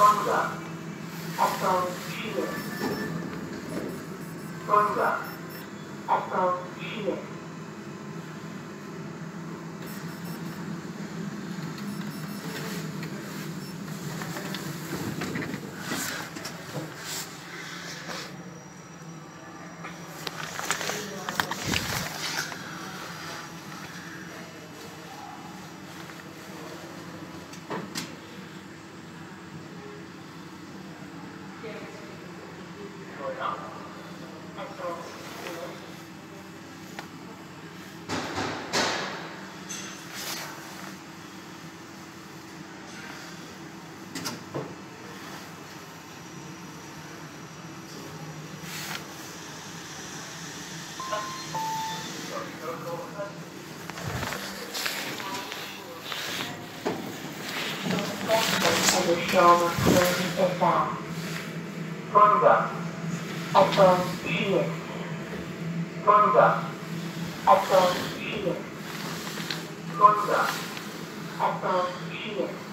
Associate. as a shown curvy exam. Sonda. Associate. Um, Sonda. Associate. Um, Sonda. Associate. Um,